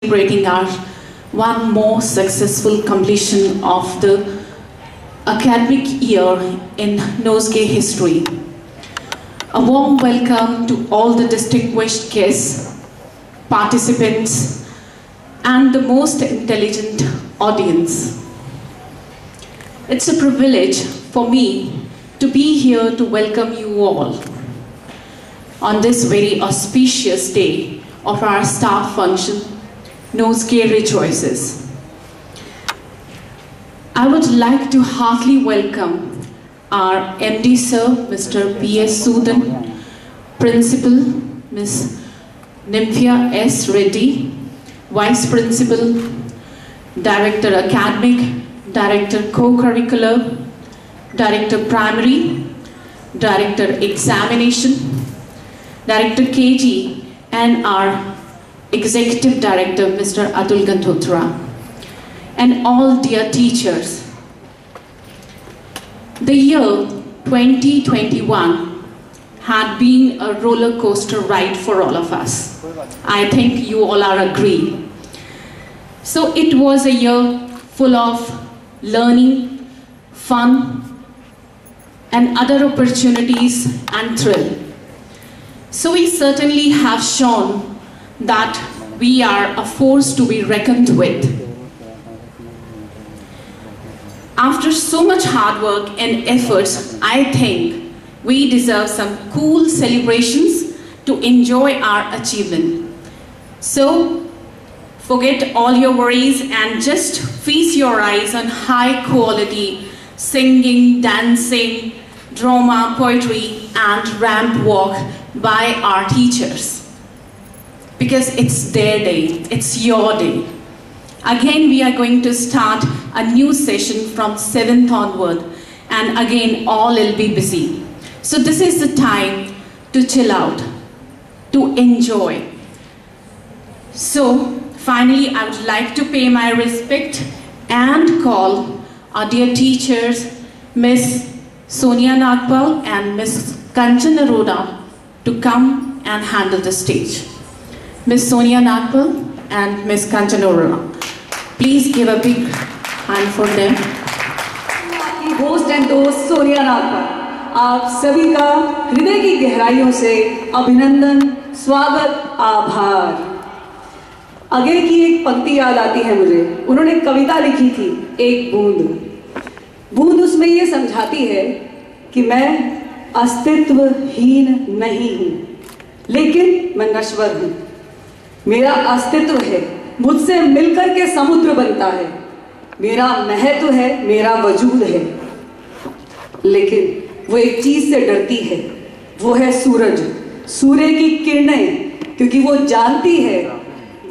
celebrating our one more successful completion of the academic year in Nosegay history. A warm welcome to all the distinguished guests, participants, and the most intelligent audience. It's a privilege for me to be here to welcome you all on this very auspicious day of our staff function, Nosegay Rejoices. I would like to heartily welcome our MD Sir, Mr. P.S. Sudan, Principal, Ms. Nymphia S. Reddy, Vice Principal, Director Academic, Director Co-Curricular, Director Primary, Director Examination, Director KG, and our Executive Director, Mr. Atul Gandhotra, and all dear teachers. The year 2021 had been a roller coaster ride for all of us. I think you all are agree. So it was a year full of learning, fun, and other opportunities and thrill. So we certainly have shown that we are a force to be reckoned with. After so much hard work and efforts, I think we deserve some cool celebrations to enjoy our achievement. So forget all your worries and just feast your eyes on high quality singing, dancing, drama, poetry, and ramp walk by our teachers. Because it's their day, it's your day. Again, we are going to start a new session from 7th onward, and again, all will be busy. So, this is the time to chill out, to enjoy. So, finally, I would like to pay my respect and call our dear teachers, Miss Sonia Nagpal and Miss Kanchan Arora to come and handle the stage. Miss Sonia Nagpal and Miss Kanchan Arora. Please give a big hand for them. Host and दोस्त सोनिया नागपर आप सभी का हृदय की गहराइयों से अभिनंदन, स्वागत, आभार। आगे की एक पंक्ति याद आती है मुझे। उन्होंने कविता लिखी थी, एक बूंद। बूंद उसमें ये समझाती है कि मैं अस्तित्वहीन नहीं हूँ, लेकिन मैं नश्वर हूँ। मेरा अस्तित्व है, मुझसे मिलकर के समुद्र बनता है। मेरा महत्व है, मेरा वजूद है। लेकिन वो एक चीज़ से डरती है, वो है सूरज। सूर्य की किरणें, क्योंकि वो जानती है,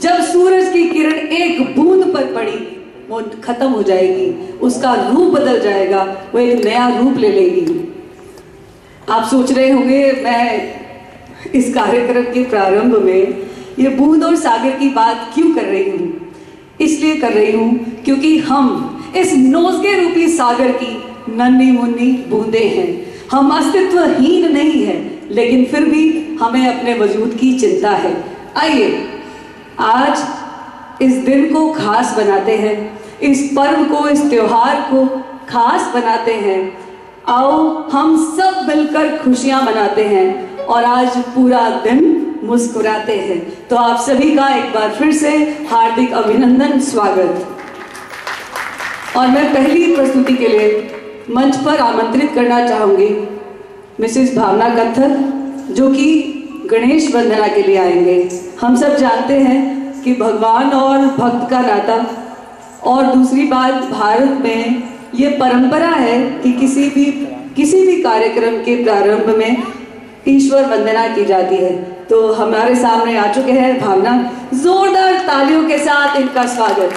जब सूरज की किरण एक बूंद पर पड़ी, वो खत्म हो जाएगी, उसका रूप बदल जाएगा, वो एक नया रूप ले लेगी। आप सोच रहे होंगे, मैं इस कार्यक्रम के प्रारंभ में ये बूंद और सागर की बात क्यों कर रही हूँ? इसलिए कर रही हूँ क्योंकि हम इस नोजगे रूपी सागर की नन्ही मुन्नी बूंदे हैं। हम अस्तित्वहीन नहीं है, लेकिन फिर भी हमें अपने वजूद की चिंता है। आइए, आज इस दिन को खास बनाते हैं। इस पर्व को, इस त्योहार को खास बनाते हैं। आओ, हम सब मिलकर खुशियाँ मनाते हैं और आज पूरा दिन मुस्कुराते हैं। तो आप सभी का एक बार फिर से हार्दिक अभिनंदन, स्वागत। और मैं पहली प्रस्तुति के लिए मंच पर आमंत्रित करना चाहूँगी मिसेस भावना कत्थर जो कि गणेश वंदना के लिए आएँगे। हम सब जानते हैं कि भगवान और भक्त का नाता। और दूसरी बात, भारत में ये परंपरा है कि किसी भी किसी भी कार्यक्रम के प्रारंभ में ईश्वर वंदना की जाती है। तो हमारे सामने आ चुके हैं भावना जोरदार तालियों के साथ इनका स्वागत।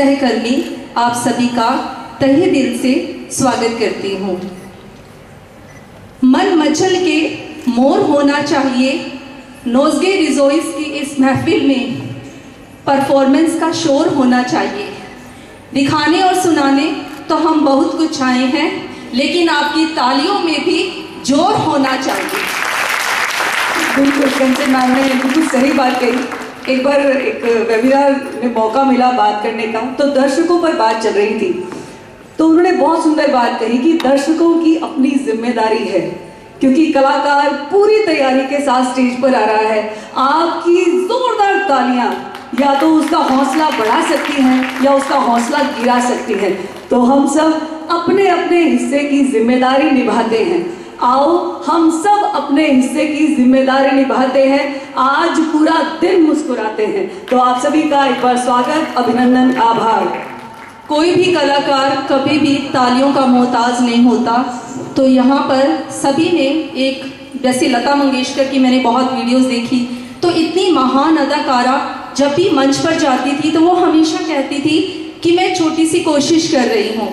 सहकर्मी आप सभी का तहे दिल से स्वागत करती हूँ। मन मचल के मोर होना चाहिए। नोजगे रिजोइस की इस महफिल में परफॉर्मेंस का शोर होना चाहिए। दिखाने और सुनाने तो हम बहुत कुछ आए हैं, लेकिन आपकी तालियों में भी ज़ोर होना चाहिए। बिल्कुल मैम ने बिल्कुल सही बात कही। एक बार एक वेबिनार में मौका मिला बात करने का तो दर्शकों पर बात चल रही थी। तो उन्होंने बहुत सुंदर बात कही कि दर्शकों की अपनी ज़िम्मेदारी है, क्योंकि कलाकार पूरी तैयारी के साथ स्टेज पर आ रहा है। आपकी जोरदार तालियाँ या तो उसका हौसला बढ़ा सकती हैं, या उसका हौसला गिरा सकती हैं। तो हम सब अपने अपने हिस्से की ज़िम्मेदारी निभाते हैं। आओ, हम सब अपने हिस्से की ज़िम्मेदारी निभाते हैं। आज पूरा दिन मुस्कुराते हैं। तो आप सभी का एक बार स्वागत, अभिनंदन, आभार। कोई भी कलाकार कभी भी तालियों का मोहताज नहीं होता। तो यहाँ पर सभी ने एक, जैसे लता मंगेशकर की मैंने बहुत वीडियोस देखी। तो इतनी महान अदाकारा जब भी मंच पर जाती थी तो वो हमेशा कहती थी कि मैं छोटी सी कोशिश कर रही हूँ।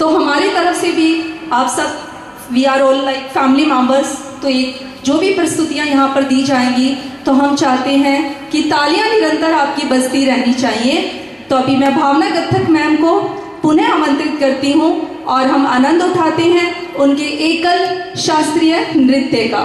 तो हमारी तरफ़ से भी आप सब we are all like family members तो एक, जो भी प्रस्तुतियाँ यहाँ पर दी जाएँगी तो हम चाहते हैं कि तालियाँ निरंतर आपकी बजती रहनी चाहिए। तो अभी मैं भावना कथक मैम को पुनः आमंत्रित करती हूँ और हम आनंद उठाते हैं उनके एकल शास्त्रीय नृत्य का।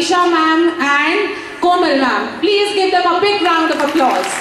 Isha ma'am and Komal ma'am. Please give them a big round of applause.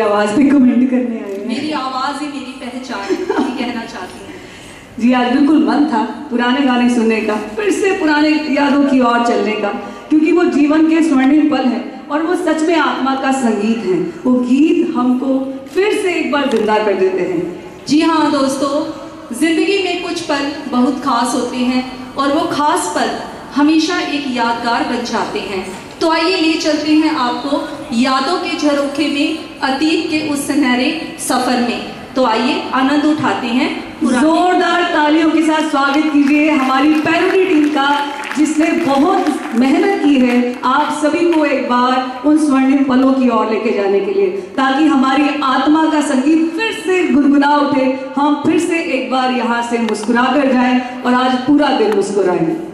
मेरी आवाज़ पे कमेंट करने आए हैं। मेरी आवाज़ ही मेरी पहचान है ये कहना चाहती हूँ। जी आज बिल्कुल मन था पुराने गाने सुनने का फिर से पुराने यादों की ओर चलने का क्योंकि वो जीवन के स्वर्णिम पल है और वो सच में आत्मा का संगीत है। वो गीत हमको फिर से एक बार ज़िंदा कर देते हैं। जी हाँ दोस्तों ज़िंदगी में कुछ पल बहुत खास होते हैं और वो खास पल हमेशा एक यादगार बन जाते हैं। तो आइए ले चलते हैं आपको यादों के झरोखे में अतीत के उस सुनहरे सफ़र में। तो आइए आनंद उठाते हैं जोरदार तालियों के साथ स्वागत कीजिए हमारी पैरोडी टीम का, जिसने बहुत मेहनत की है आप सभी को एक बार उन स्वर्णिम पलों की ओर लेके जाने के लिए, ताकि हमारी आत्मा का संगीत फिर से गुनगुना उठे। हम फिर से एक बार यहाँ से मुस्कुरा कर जाएँ और आज पूरा दिन मुस्कुराएँ।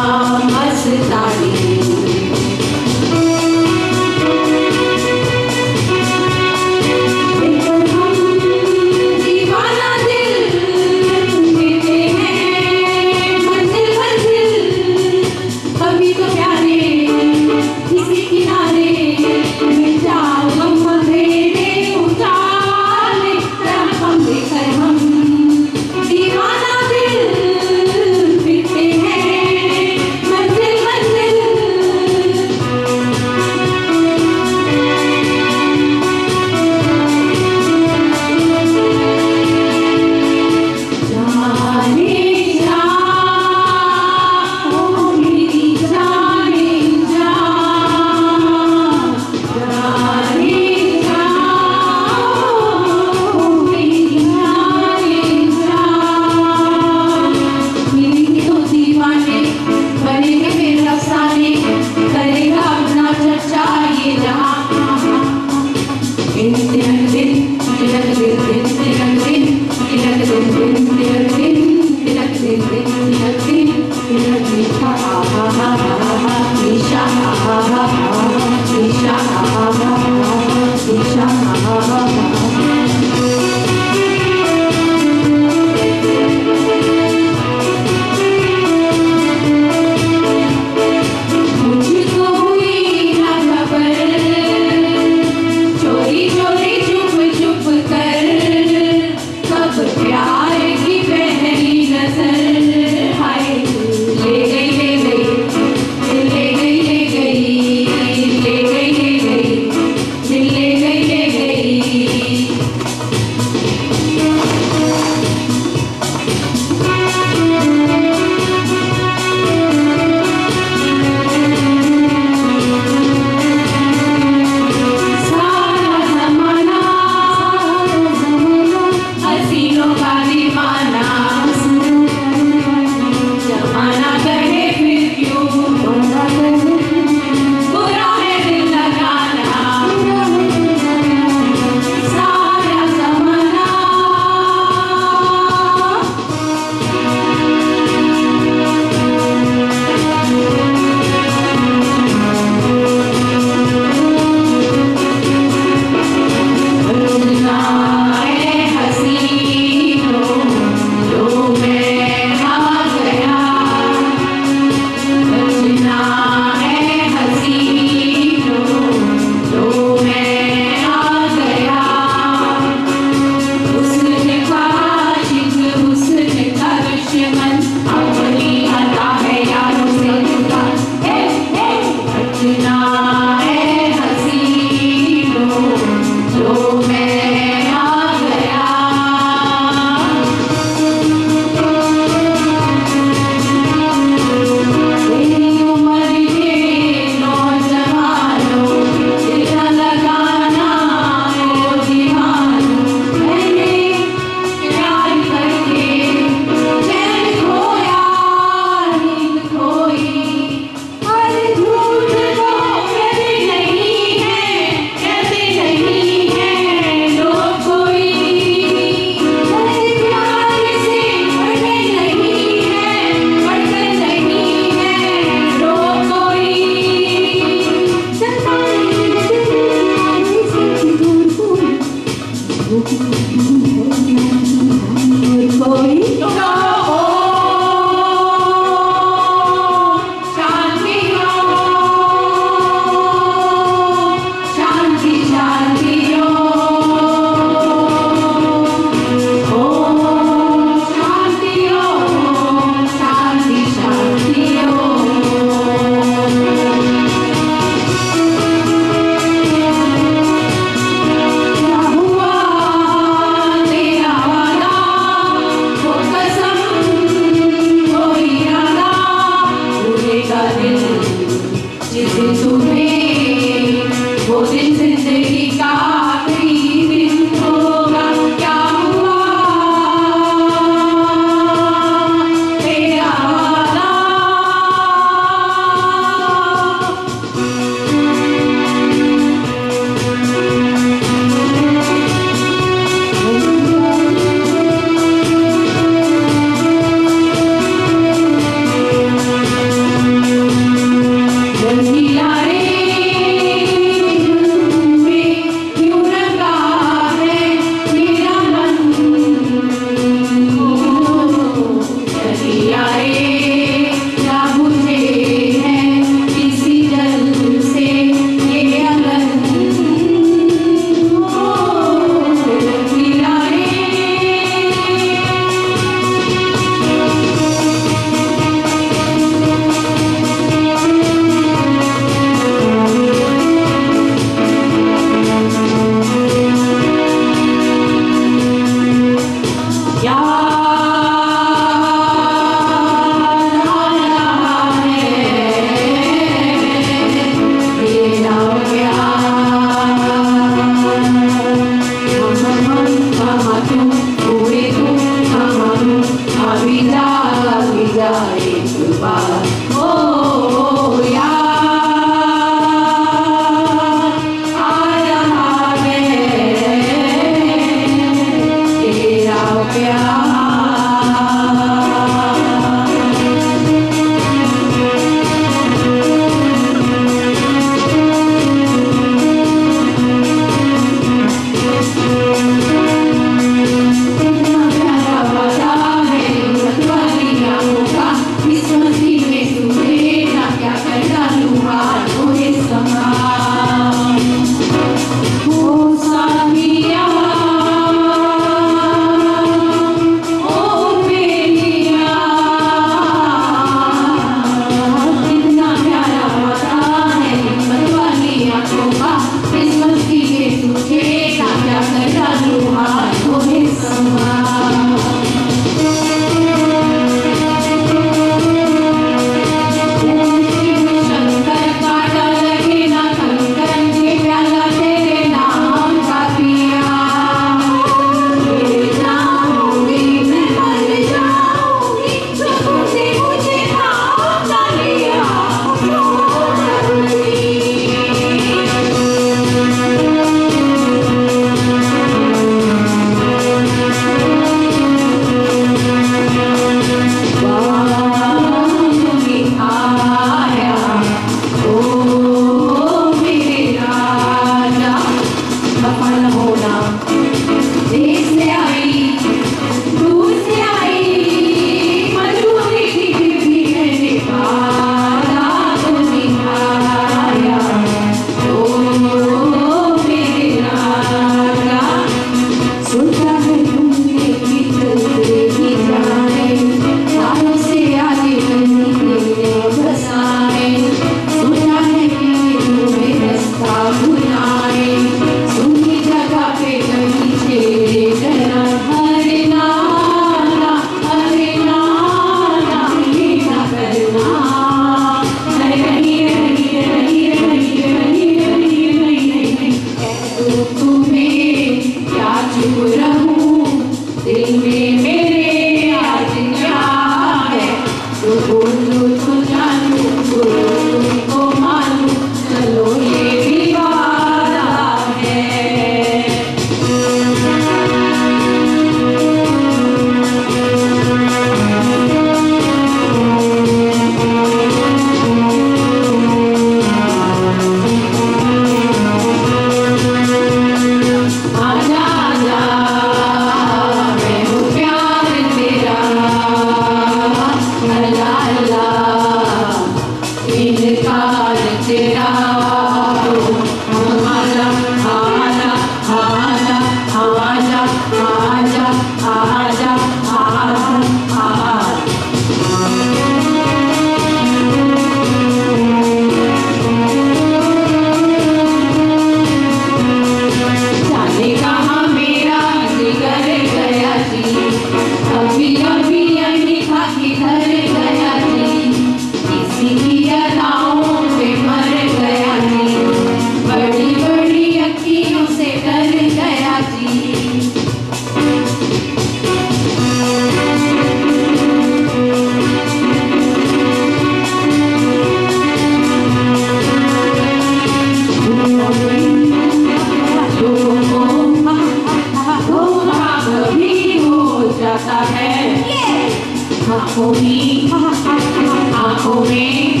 me.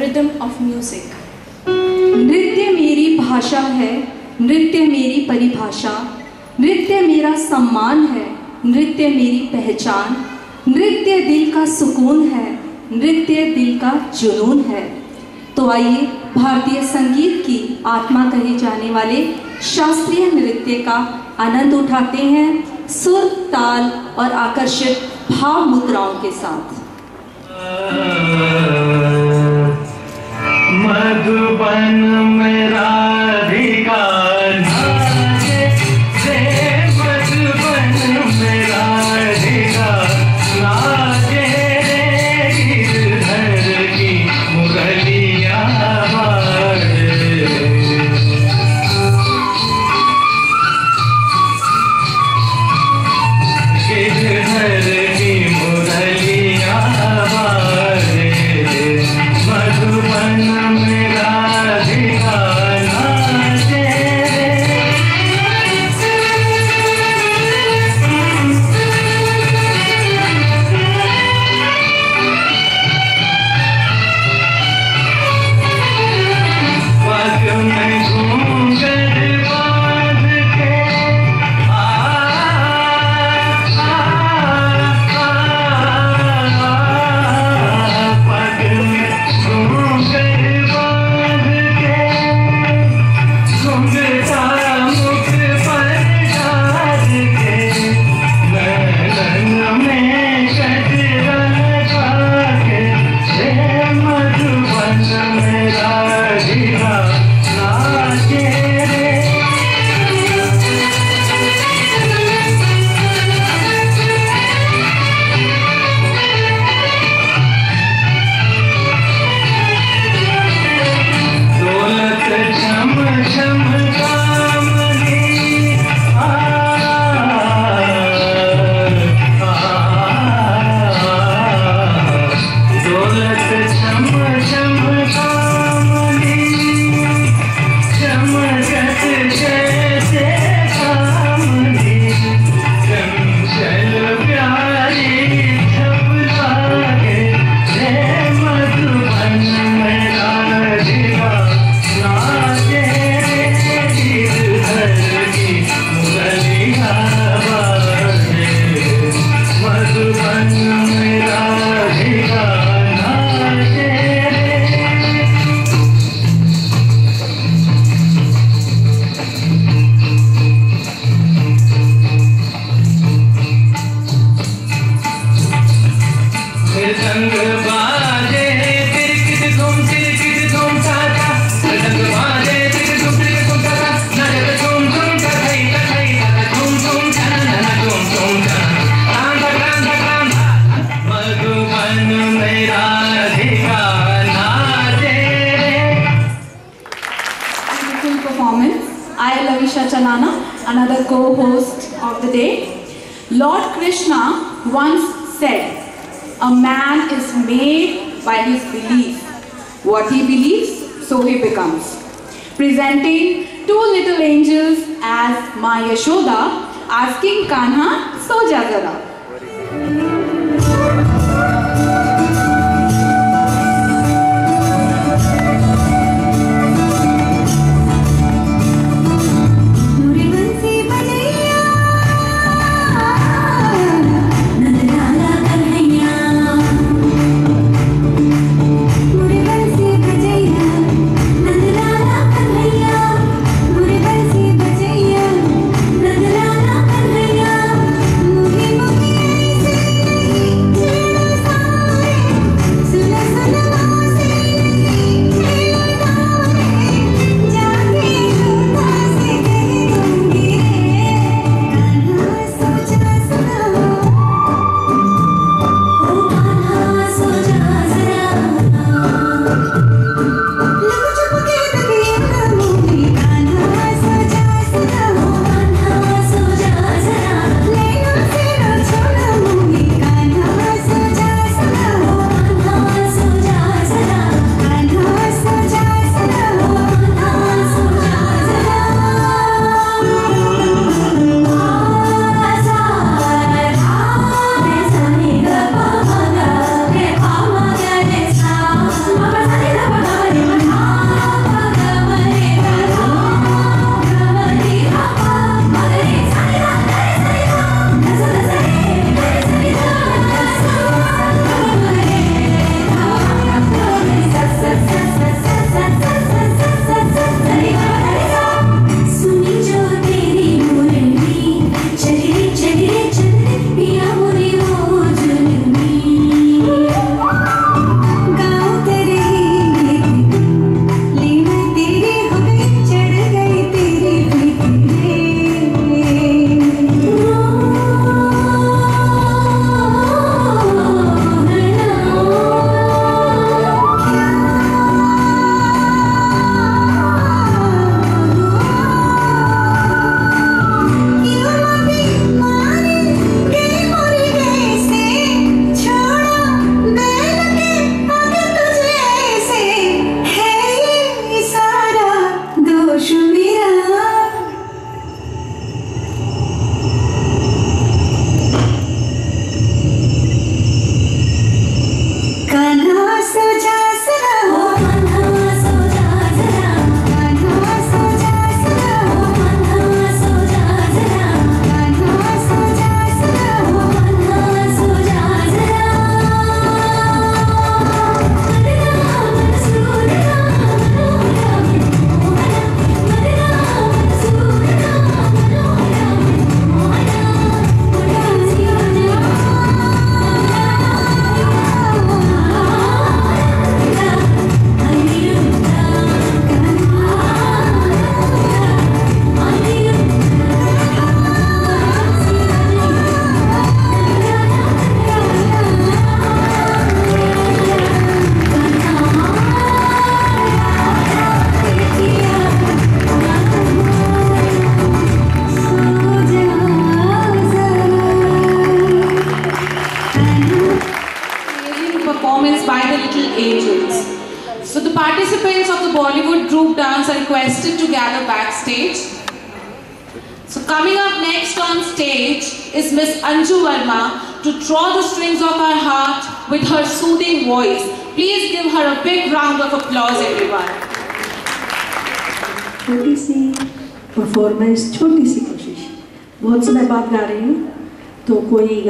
रिदम ऑफ़ म्यूज़िक नृत्य मेरी भाषा है, नृत्य मेरी परिभाषा, नृत्य मेरा सम्मान है, नृत्य मेरी पहचान, नृत्य दिल का सुकून है, नृत्य दिल का जुनून है। तो आइए भारतीय संगीत की आत्मा कहे जाने वाले शास्त्रीय नृत्य का आनंद उठाते हैं, सुर, ताल और आकर्षक भाव मुद्राओं के साथ।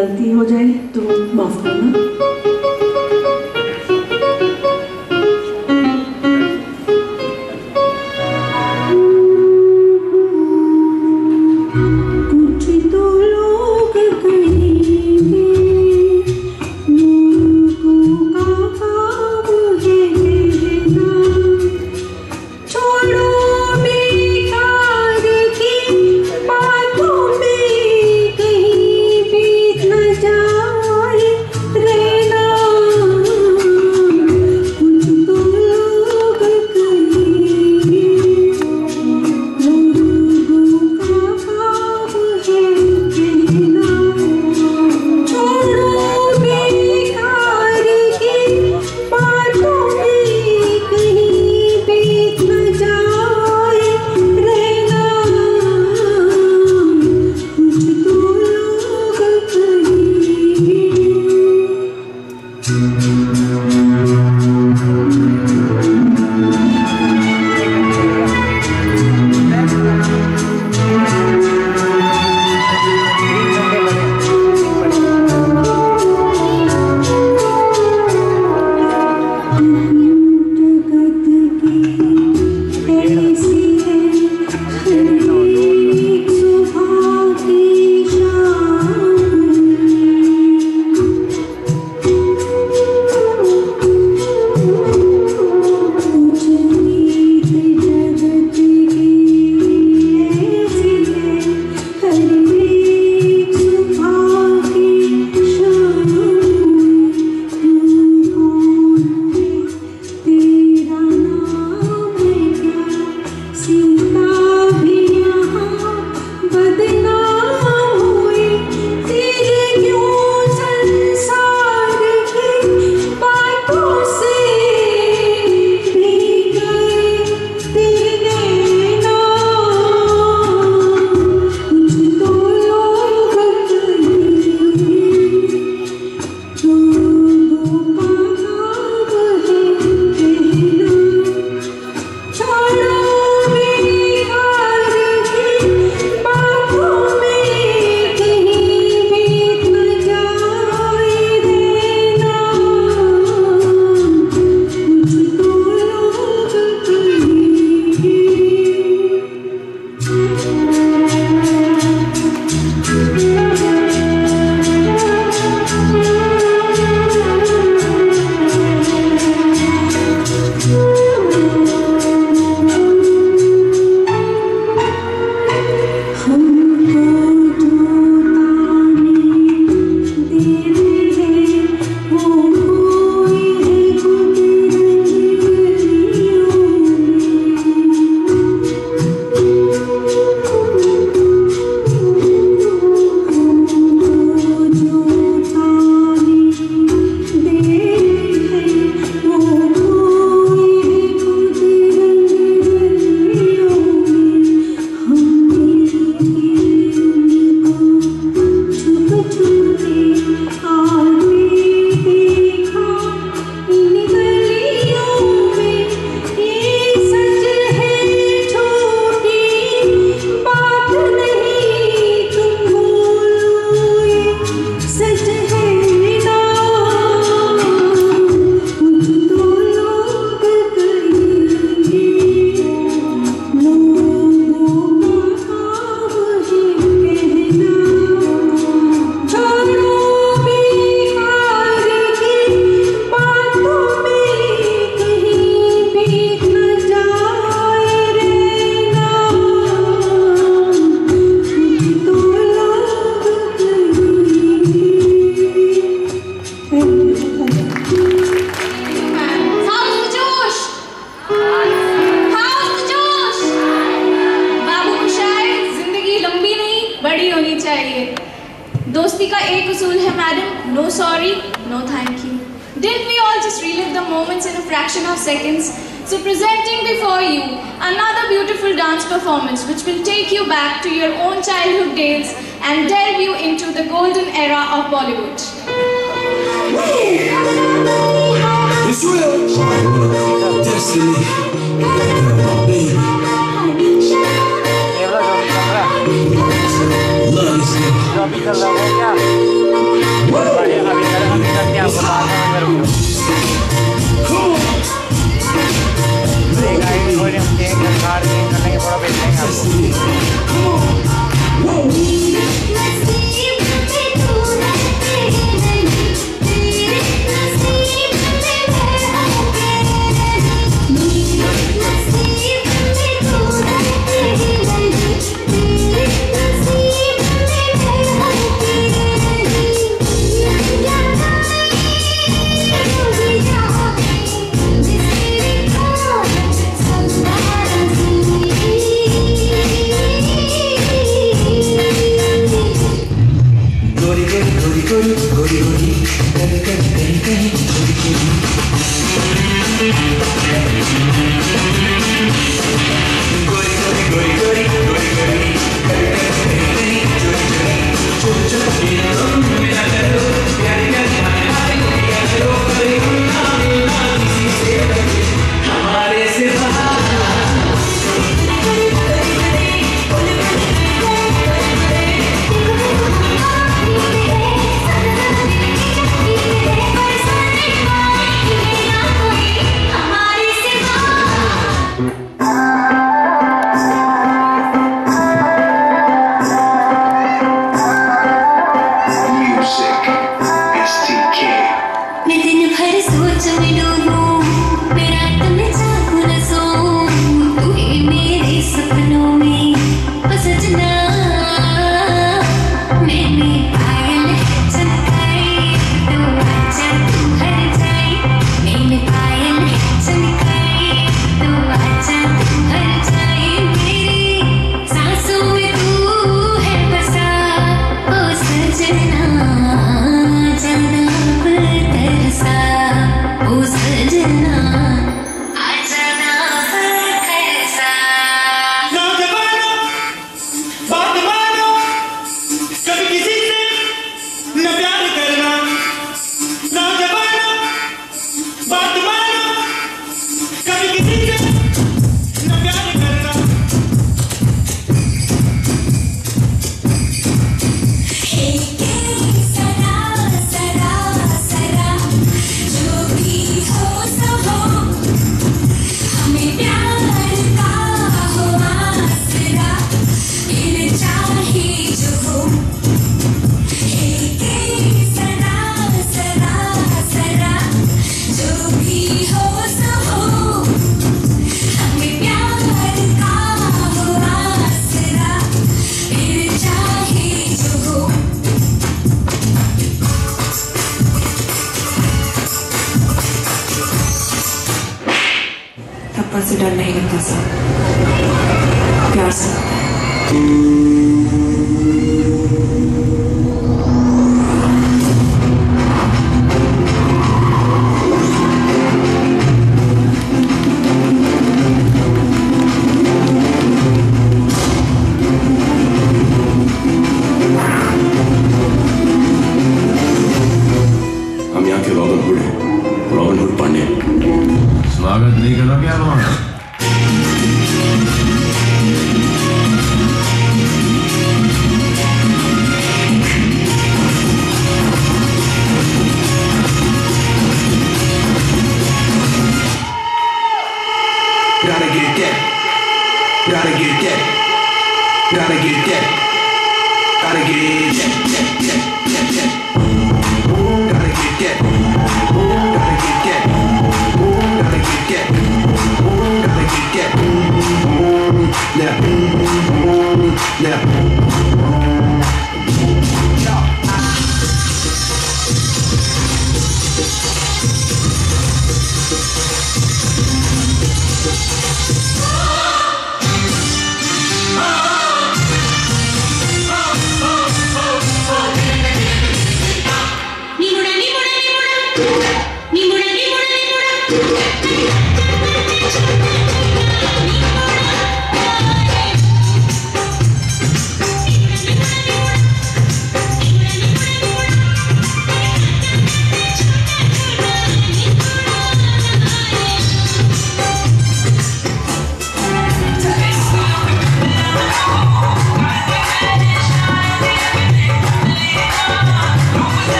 गलती हो जाए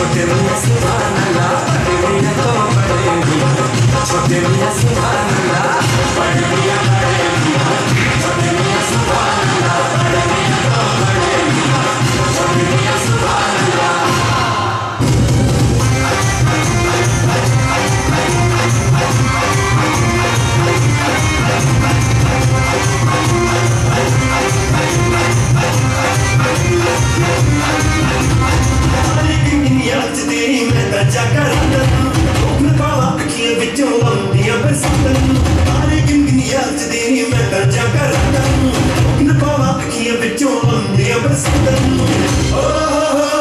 छोटे मियाँ सुभान अल्लाह बड़े मियाँ तो बड़े मियाँ छोटे मियाँ सुभान ਆਉਂਦੀਆਂ ਬਰਸਾਤਾਂ ਸਾਰੇ ਕਿੰਨੀ ਯਾਦ ਤੇਰੀ ਮੈਂ ਤਾਂ ਜਾਗਾ ਰੰਗਨ ਉਹ ਪਾਵਾ ਅੱਖੀਆਂ ਵਿੱਚੋਂ ਆਉਂਦੀਆਂ ਬਰਸਾਤਾਂ ਓ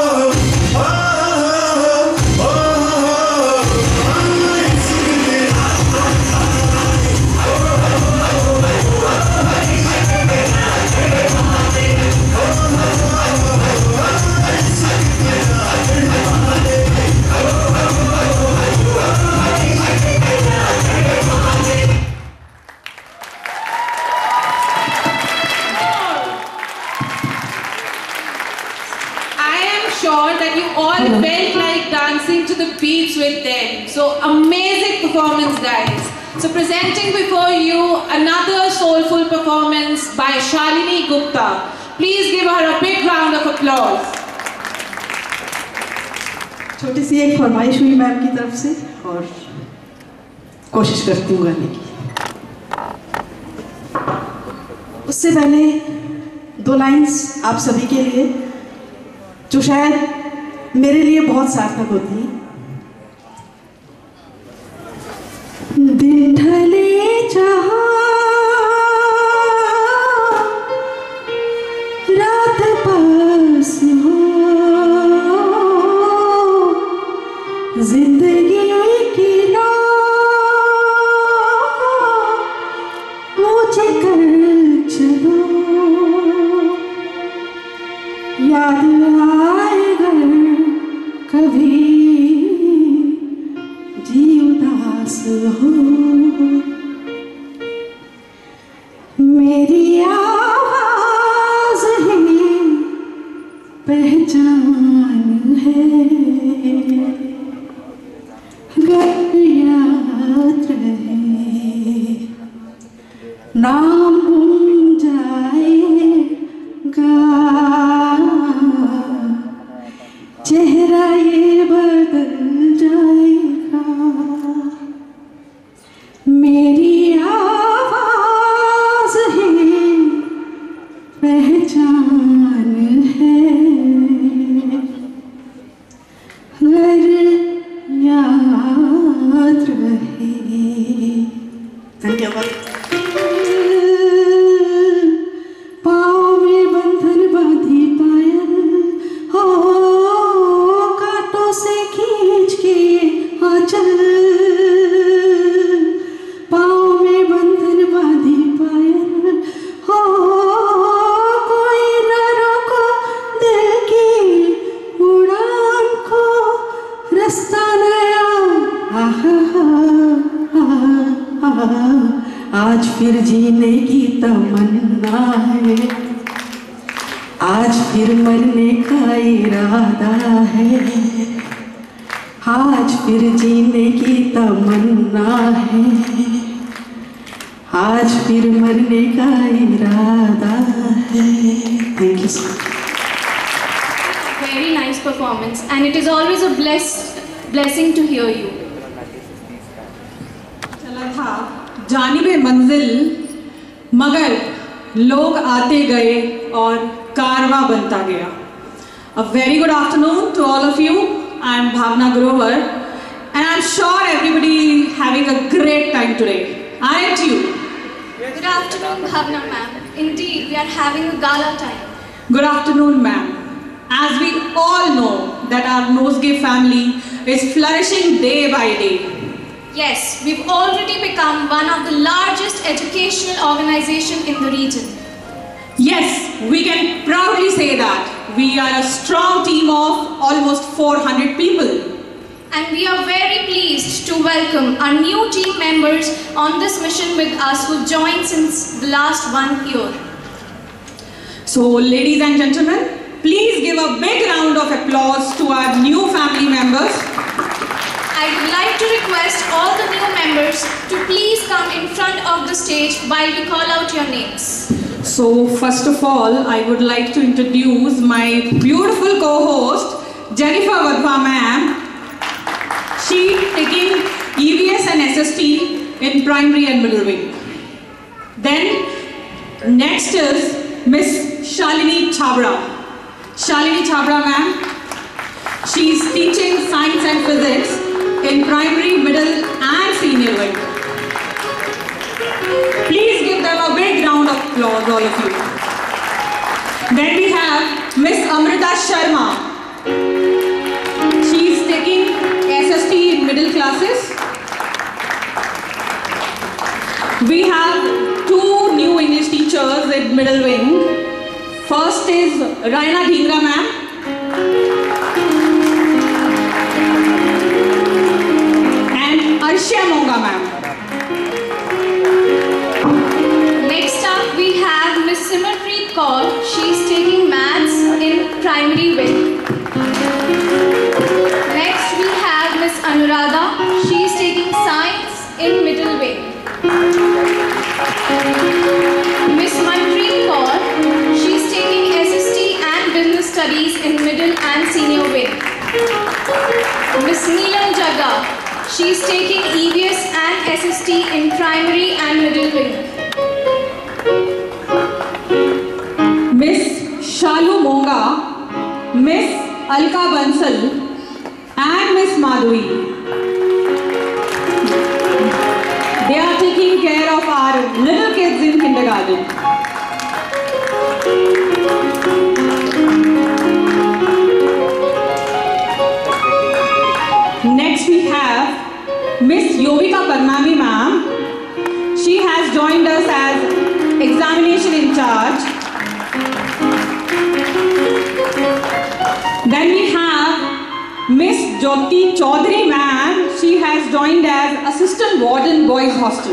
performance, guys. So presenting before you another soulful performance by Shalini Gupta. Please give her a big round of applause. छोटी सी एक फरमाइश हुई मैम की तरफ़ से और कोशिश करती हूँ गाने की उससे पहले दो लाइंस आप सभी के लिए जो शायद मेरे लिए बहुत सार्थक होती हैं Good afternoon, ma'am. As we all know that our Nosegay family is flourishing day by day. Yes, we've already become one of the largest educational organization in the region. Yes, we can proudly say that. We are a strong team of almost 400 people. And we are very pleased to welcome our new team members on this mission with us who joined since the last one year. So, ladies and gentlemen, please give a big round of applause to our new family members. I would like to request all the new members to please come in front of the stage while we call out your names. So, first of all, I would like to introduce my beautiful co-host, Jennifer Vadva ma'am. She taking EVS and SST in primary and middle wing. Then, next is Miss Shalini Chabra. Shalini Chabra ma'am. She is teaching science and physics in primary, middle and senior wing. Please give them a big round of applause, all of you. Then we have Miss Amrita Sharma. She is taking SST in middle classes. We have two new English teachers in middle wing. First is Raina Dhingra ma'am. And Arshia Monga ma'am. Next up, we have Miss Simmerpreet Kaur. She's taking maths in primary wing. Next, we have Miss Anuradha. Studies in middle and senior wing. Miss Neelam Jaga. She's taking EVS and SST in primary and middle wing. Miss Shalu Monga, Miss Alka Bansal, and Miss Madhuri. They are taking care of our little kids in kindergarten. Have Miss Yovika Parmami ma'am. She has joined us as examination in charge. Then we have Miss Jyoti Chaudhary ma'am. She has joined as assistant warden boys hostel.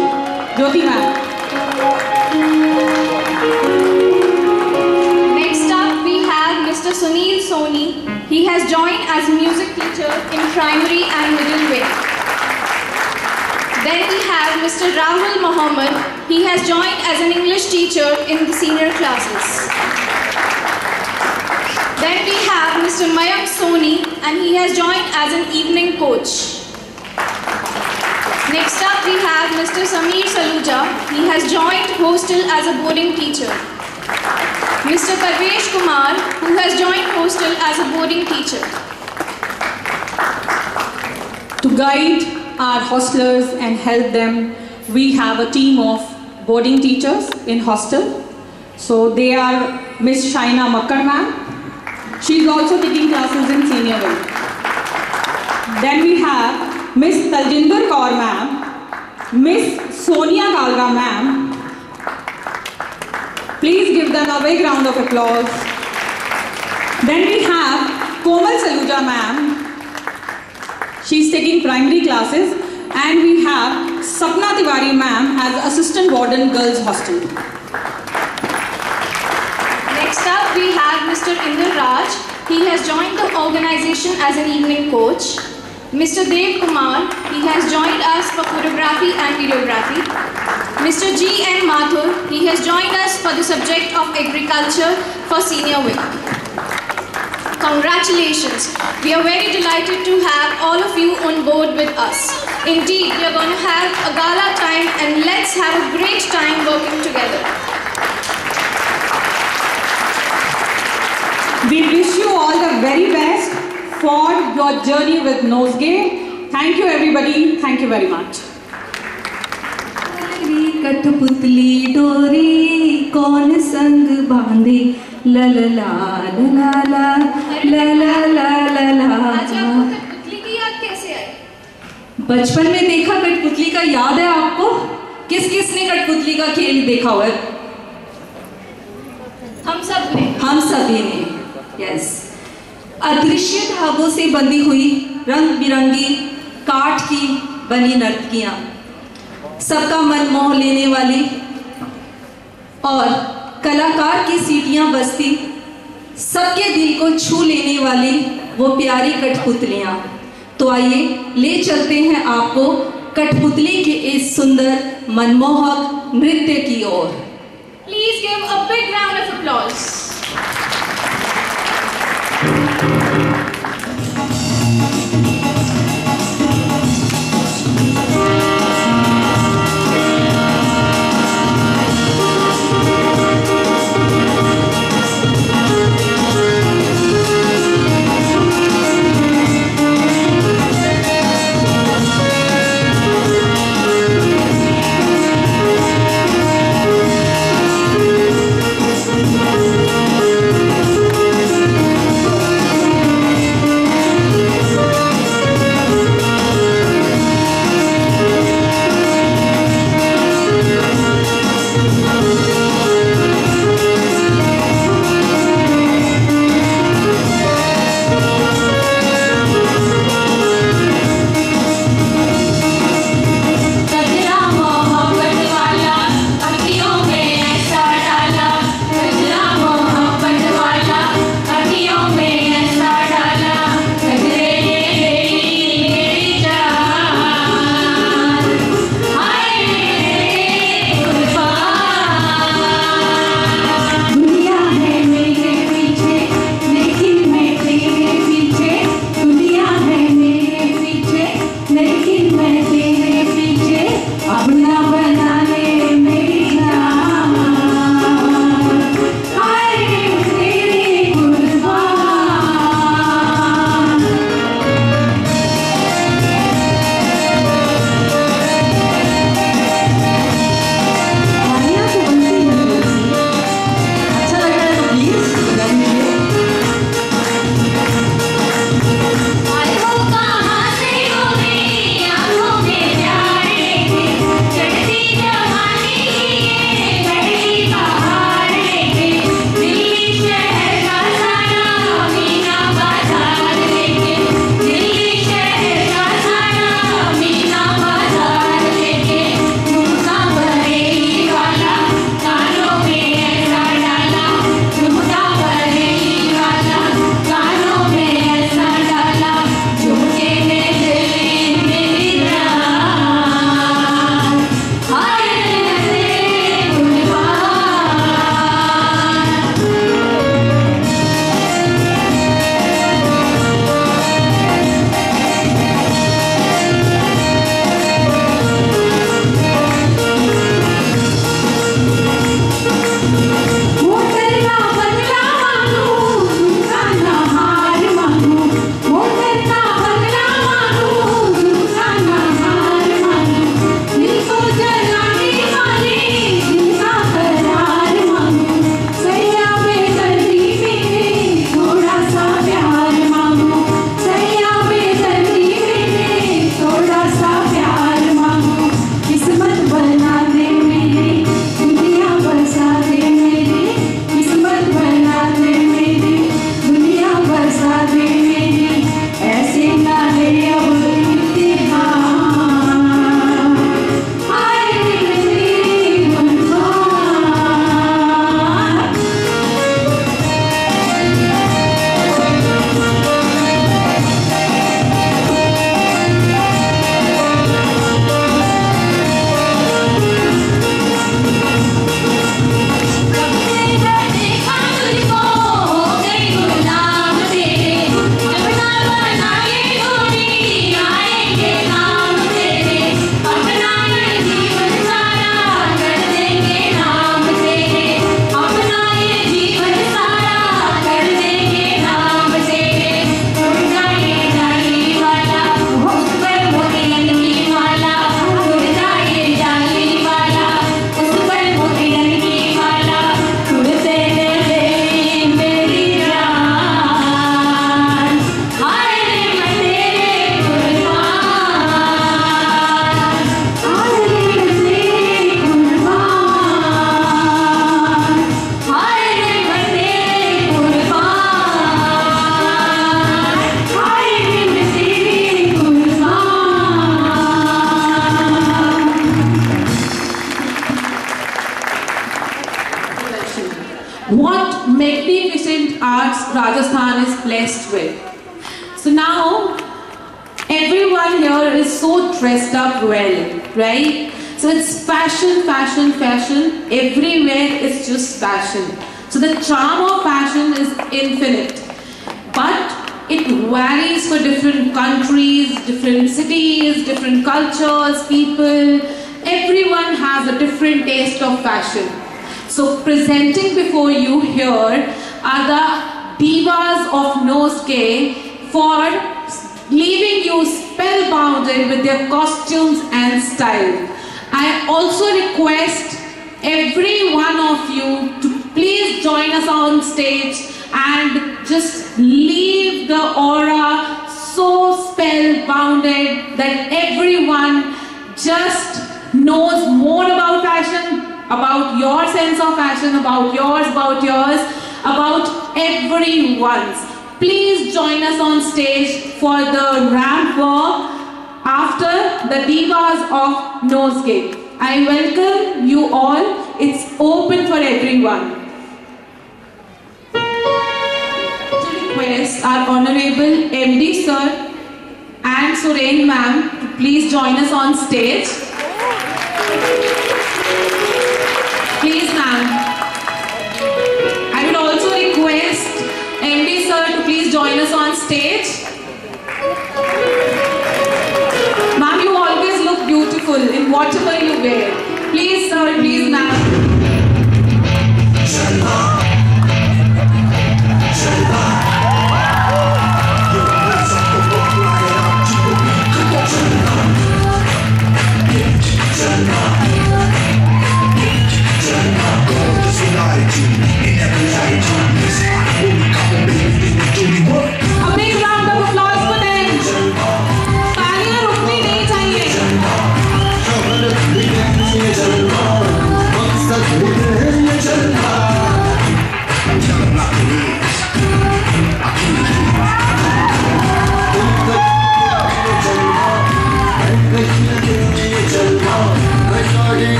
Jyoti ma'am. Next up, we have Mr. Sunil Soni. He has joined as a music teacher in primary and middle wing. Then we have Mr. Rahul Mohammed. He has joined as an English teacher in the senior classes. Then we have Mr. Mayank Soni and he has joined as an evening coach. Next up we have Mr. Samir Saluja. He has joined hostel as a boarding teacher. Mr. Parvesh Kumar, who has joined hostel as a boarding teacher. To guide our hostlers and help them, we have a team of boarding teachers in hostel. So they are Miss Shaina Makkar ma'am. She is also taking classes in senior wing. Then we have Miss Taljinder Kaur ma'am, Miss Sonia Kalra ma'am. Please give them a big round of applause. Then we have Komal Saluja ma'am. She's taking primary classes and we have Sapna Tiwari ma'am as assistant warden girls hostel. Next up we have Mr. Inder Raj. He has joined the organization as an evening coach. Mr. Dev Kumar, he has joined us for photography and videography. Mr. G. N. Mathur, he has joined us for the subject of agriculture for senior wing. Congratulations. We are very delighted to have all of you on board with us. Indeed, we are going to have a gala time and let's have a great time working together. We wish you all the very best for your journey with Nosegay. Thank you everybody. Thank you very much. कठपुतली डोरी कौन संग बांधे? ला ला ला ला ला ला ला ला ला ला ला कठपुतली की याद कैसे आई? बचपन में देखा कठपुतली का याद है आपको? किस किस ने कठपुतली का खेल देखा हुआ है? हम सबने। हम सभी ने यस अदृश्य धागों से बंधी हुई रंग बिरंगी काठ की बनी नर्तकियाँ। सबका मन मोह लेने वाली और कलाकार की सीटियाँ बजती सबके दिल को छू लेने वाली वो प्यारी कठपुतलियाँ। तो आइए, ले चलते हैं आपको कठपुतली के इस सुंदर, मनमोहक नृत्य की ओर। Please give a big round of applause.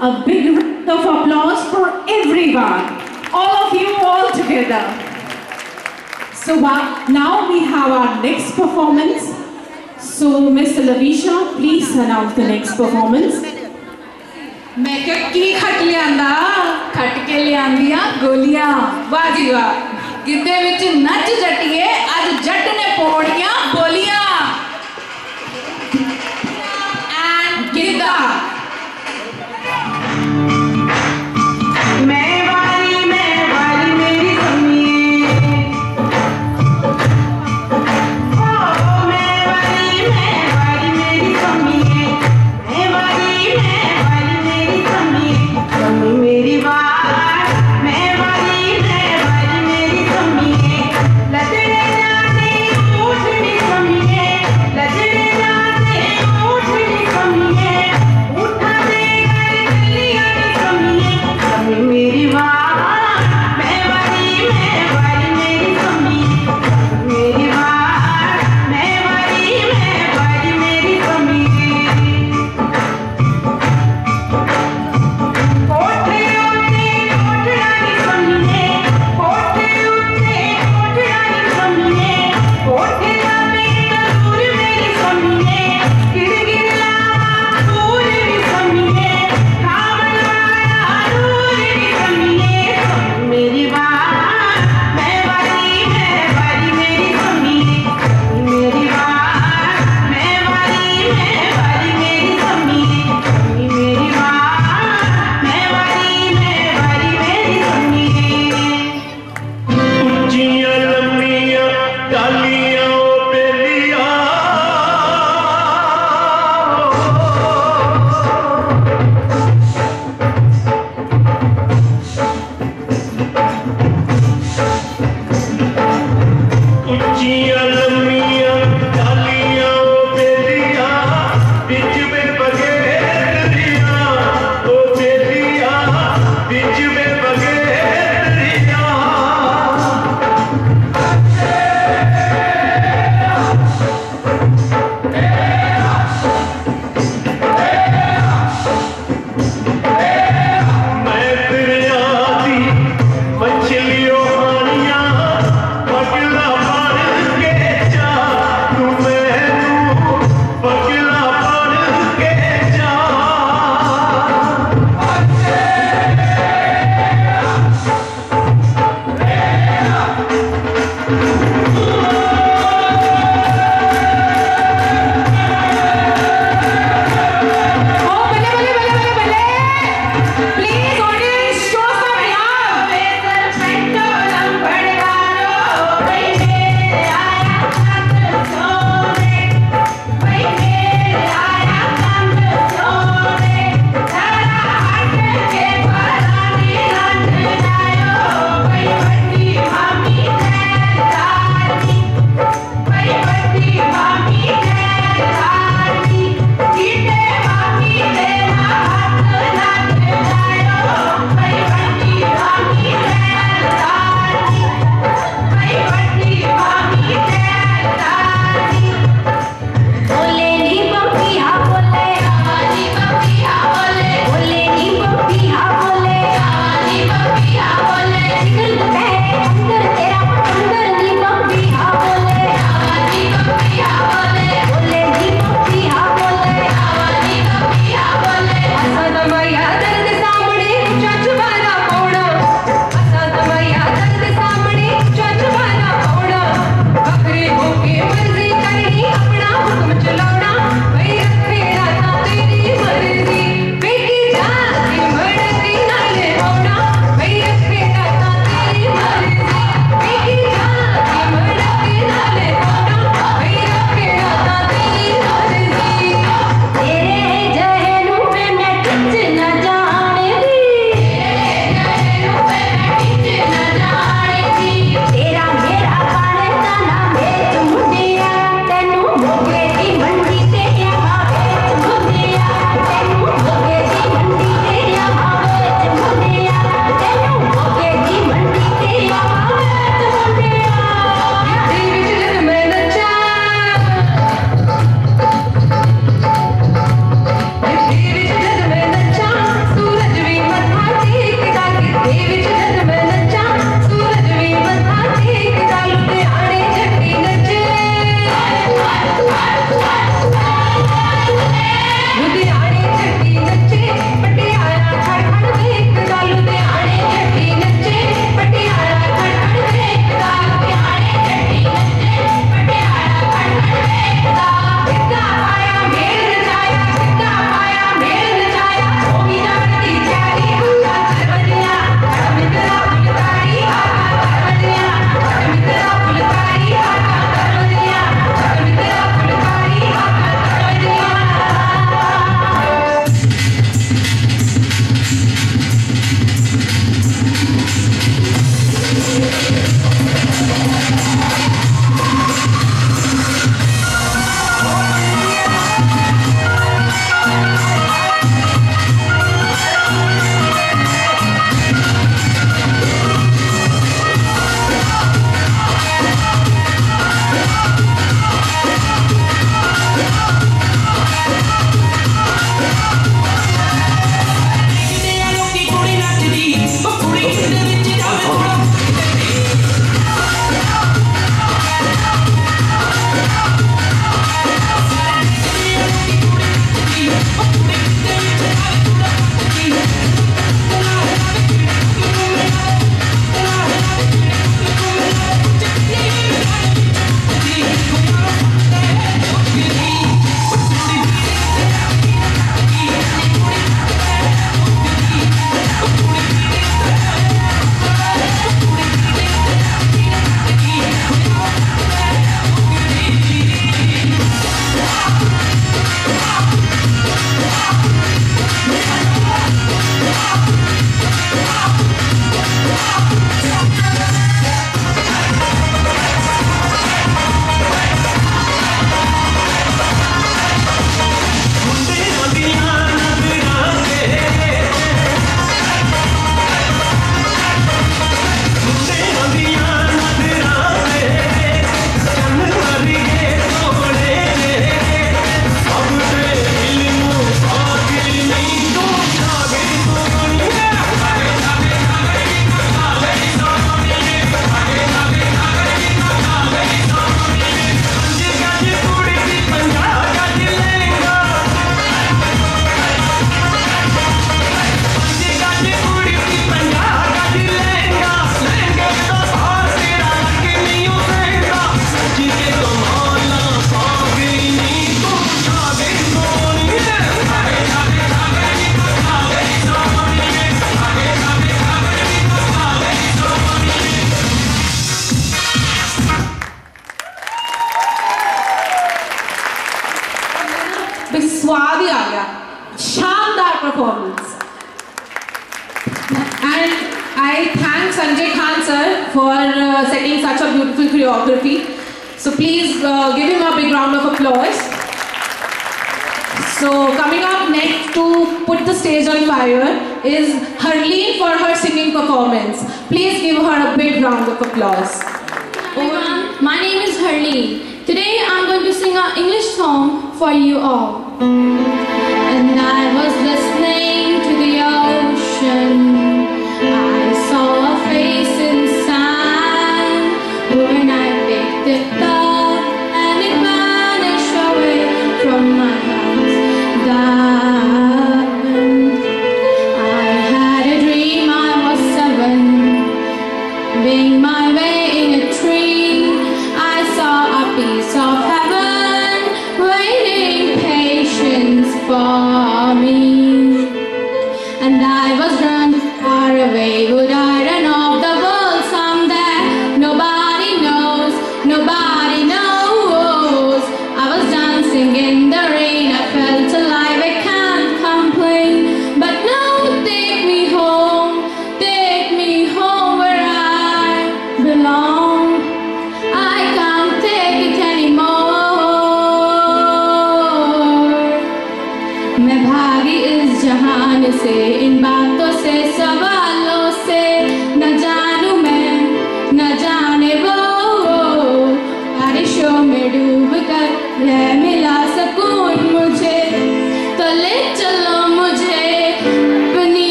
a big round of applause for everyone. All of you all together. So wa- now we have our next performance. So Mr. Lavisha, please announce the next performance. ਮੈਂ ਕਿਹਾ ਕੀ ਖੱਟ ਲਿਆਂਦਾ ਖੱਟ ਕੇ ਲਿਆਂਦੀਆਂ ਗੋਲੀਆਂ ਵਾਹ ਜੀ ਵਾਹ ਗਿੱਧੇ ਵਿੱਚ ਨੱਚ ਜੱਟੀਏ ਅੱਜ ਜੱਟ ਨੇ ਪੋੜੀਆਂ ਬੋਲੀਆਂ and Giddha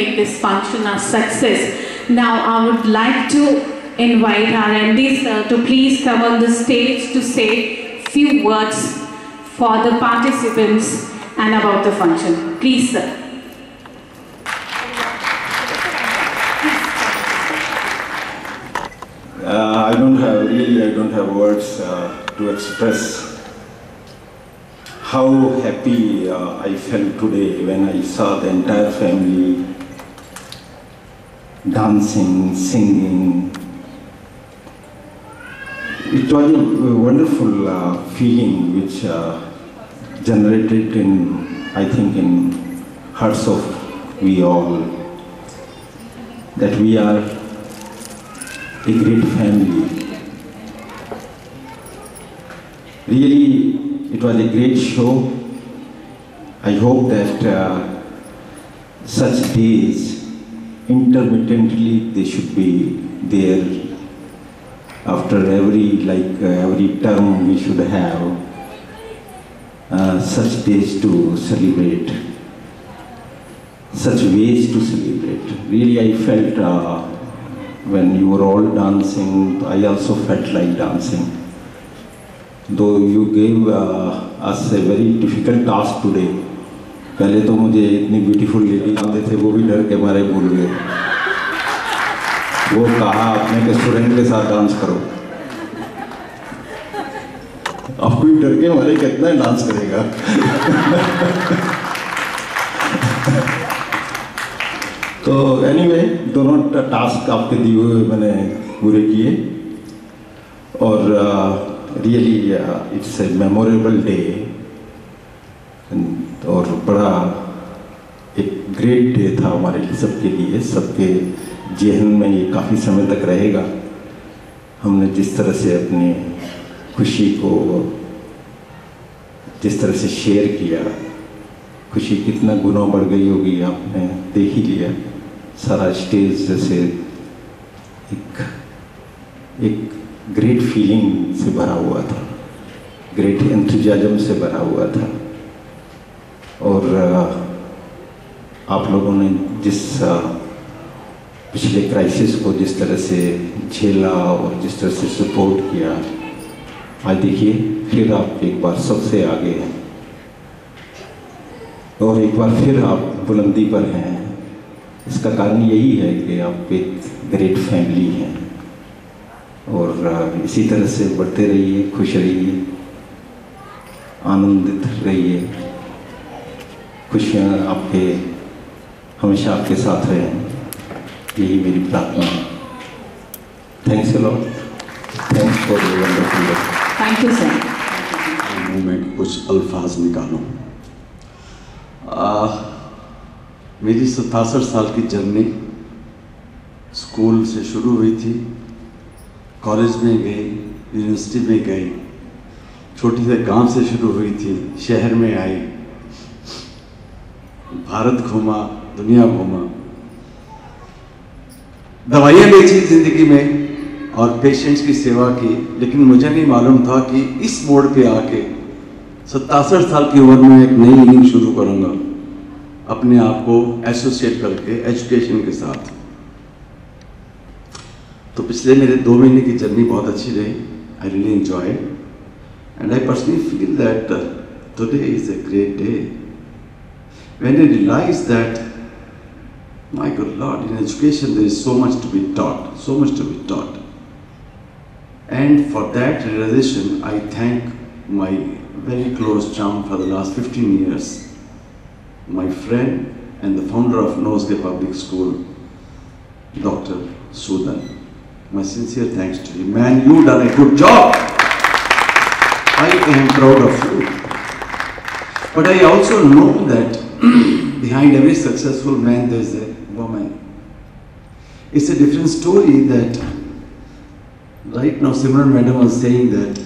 make this function a success. Now I would like to invite our MD sir to please come on the stage to say few words for the participants and about the function. Please sir. Uh, I don't have, really, I don't have words uh, to express how happy uh, I felt today when I saw the entire family dancing, singing. It was a wonderful uh, feeling which uh, generated in, I think, in hearts of we all, that we are a great family. Really, it was a great show. I hope that uh, such days, intermittently, they should be there. After every, like uh, every term, we should have uh, such days to celebrate, such ways to celebrate. Really, I felt uh, when you were all dancing, I also felt like dancing. Though you gave uh, us a very difficult task today. पहले तो मुझे इतनी beautiful lady आते थे वो भी डर के मारे भूल गए। वो कहा आपने कि सुरेंद्र के साथ डांस करो। अब कोई डर के मारे कितना डांस करेगा। तो एनीवे anyway, दोनों टास्क आपके दिए हुए मैंने पूरे किए। और really it's a memorable day और बड़ा एक ग्रेट डे था हमारे लिए, सबके लिए, सबके जहन में ये काफ़ी समय तक रहेगा। हमने जिस तरह से अपनी खुशी को जिस तरह से शेयर किया, खुशी कितना गुना बढ़ गई होगी आपने देख ही लिया। सारा स्टेज जैसे एक एक ग्रेट फीलिंग से भरा हुआ था। ग्रेट एंथुजाजम से भरा हुआ था। और आप लोगों ने जिस पिछले क्राइसिस को जिस तरह से झेला और जिस तरह से सपोर्ट किया, आज देखिए, फिर आप एक बार सबसे आगे हैं। और एक बार फिर आप बुलंदी पर हैं। इसका कारण यही है कि आप एक ग्रेट फैमिली हैं। और इसी तरह से बढ़ते रहिए, खुश रहिए, आनंदित रहिए। खुशियाँ आपके हमेशा आपके साथ रहें यही मेरी प्रार्थना है। Thanks lot thanks for wonderful thank you sir मुँह में कुछ अल्फाज निकालूं। मेरी सतासठ साल की जर्नी स्कूल से शुरू हुई थी। कॉलेज में गई यूनिवर्सिटी में गई। छोटी से गाँव से शुरू हुई थी। शहर में आई। भारत घूमा, दुनिया घूमा। दवाइयाँ बेची ज़िंदगी में और पेशेंट्स की सेवा की, लेकिन मुझे नहीं मालूम था कि इस मोड़ पे आके सतासठ साल की उम्र में एक नई इनिंग शुरू करूँगा। अपने आप को एसोसिएट करके एजुकेशन के साथ। तो पिछले मेरे दो महीने की जर्नी बहुत अच्छी रही। I really enjoy and I personally feel that today is a great day when I realized that, my good Lord, in education there is so much to be taught, so much to be taught. And for that realization, I thank my very close chum for the last 15 years, my friend and the founder of Nosegay Public School, Dr. Sudan. My sincere thanks to you. Man, You've done a good job. I am proud of you. But I also know that behind every successful man there is a woman. It's a different story that right now Simran Madam was saying that,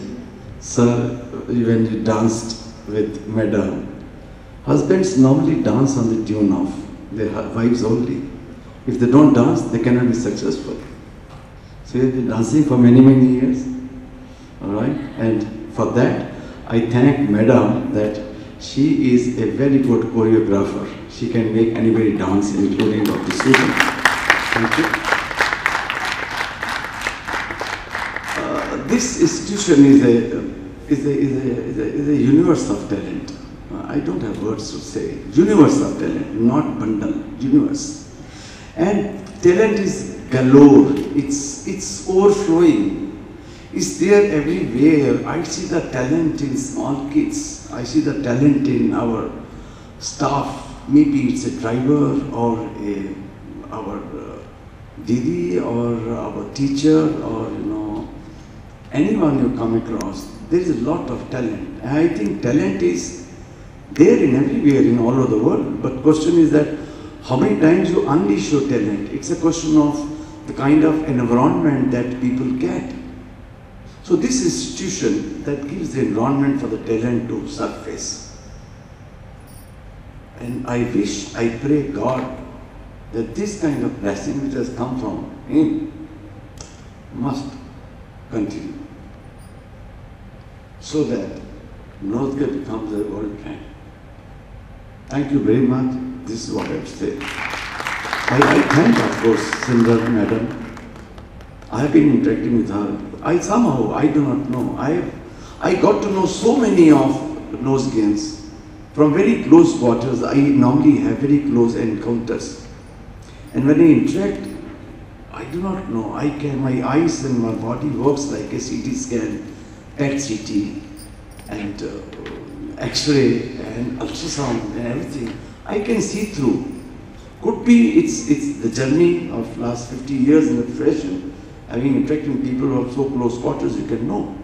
sir, when you danced with Madam, husbands normally dance on the tune of their wives only. If they don't dance, they cannot be successful. So you've been dancing for many, many years. Alright? And for that, I thank Madam that she is a very good choreographer. She can make anybody dance, including Dr. Susan. Thank you. Uh, this institution is a, is, a, is, a, is, a, is a universe of talent. Uh, I don't have words to say. Universe of talent, not bundle, universe. And talent is galore, it's, it's overflowing. It's there everywhere. I see the talent in small kids. I see the talent in our staff. Maybe it's a driver or a, our uh, Didi or our teacher or you know anyone you come across. There is a lot of talent. I think talent is there in everywhere in all over the world. But question is that how many times you unleash your talent? It's a question of the kind of environment that people get. So this institution that gives the environment for the talent to surface. And I wish, I pray God that this kind of blessing which has come from Him must continue. So that Nosegay becomes a world brand. Thank you very much. This is what I have said. I, I thank, of course, Sindar Madam. I have been interacting with her. I somehow, I do not know. I I got to know so many of Nosegians from very close quarters. I normally have very close encounters. And when I interact, I do not know. I can, my eyes and my body works like a CT scan, PET CT, and uh, X-ray and ultrasound and everything. I can see through. Could be it's it's the journey of last 50 years in the profession having interacted with people who are so close quarters, you can know.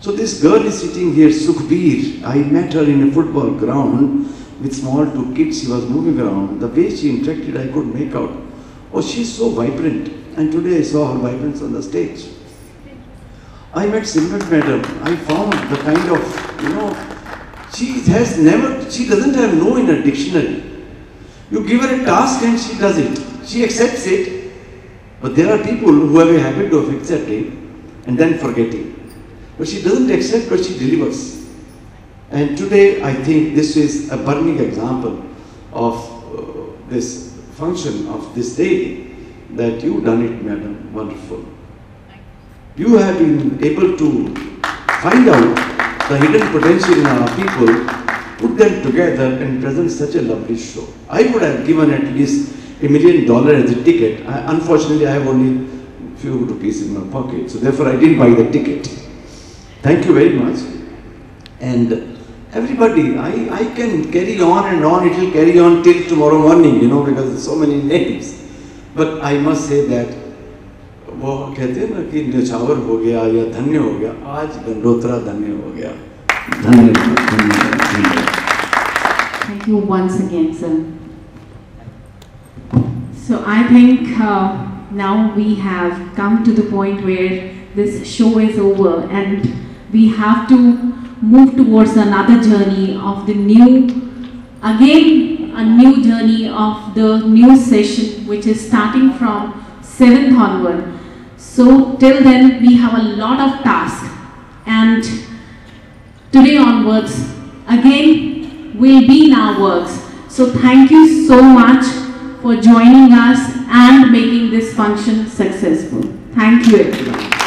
So this girl is sitting here, Sukhbir. I met her in a football ground with small two kids. She was moving around. The way she interacted, I could make out. Oh, she's so vibrant. And today I saw her vibrance on the stage. I met Simran Madam. I found the kind of, you know, she has never, she doesn't have no in her dictionary. You give her a task and she does it. She accepts it but there are people who have a habit of accepting and then forgetting. But she doesn't accept, but she delivers. And today, I think this is a burning example of uh, this function of this day that you've done it, madam. Wonderful. You have been able to find out the hidden potential in our people, put them together and present such a lovely show. I would have given at least a million dollar as a ticket. I, unfortunately, I have only few rupees in my pocket, so therefore I didn't buy the ticket. Thank you very much. And everybody, I, I can carry on and on, it will carry on till tomorrow morning, you know, because there's so many names. But I must say that वो कहते हैं ना कि न्यौछावर हो गया या धन्य हो गया आज गंडोत्रा धन्य हो गया धन्यवाद धन्यवाद धन्यवाद Thank you once again, sir. so I think uh, now we have come to the point where this show is over and we have to move towards another journey of the new, again a new journey of the new session which is starting from 7th onward. So till then we have a lot of tasks and today onwards again will be in our works. So thank you so much for joining us and making this function successful. Thank you everyone.